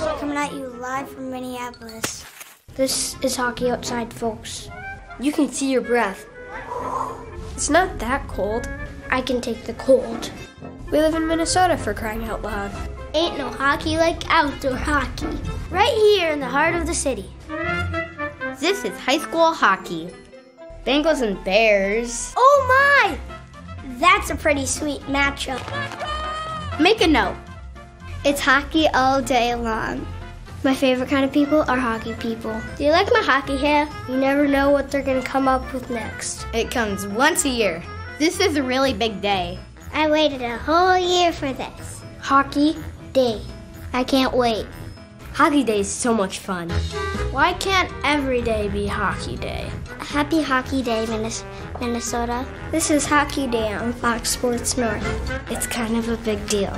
coming at you live from Minneapolis. This is Hockey Outside, folks. You can see your breath. It's not that cold. I can take the cold. We live in Minnesota for crying out loud. Ain't no hockey like outdoor hockey. Right here in the heart of the city. This is high school hockey. Bengals and Bears. Oh my! That's a pretty sweet matchup. Make a note. It's hockey all day long. My favorite kind of people are hockey people. Do you like my hockey hair? You never know what they're gonna come up with next. It comes once a year. This is a really big day. I waited a whole year for this. Hockey day. I can't wait. Hockey day is so much fun. Why can't every day be hockey day? Happy Hockey Day, Minnesota. This is Hockey Day on Fox Sports North. It's kind of a big deal.